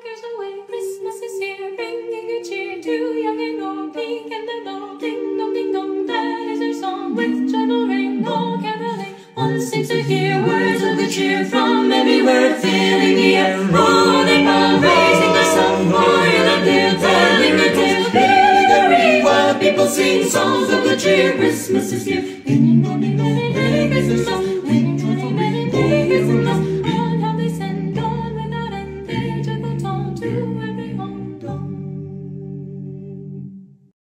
Christmas is here, bringing good cheer to young and old, and the. Ding dong, ding dong, that is our song. With joyful ring, caroling. One seems to hear words of good cheer from everywhere, filling the air. They bow, raising the sun, the the ring, while people sing songs of good cheer. Christmas is here. to.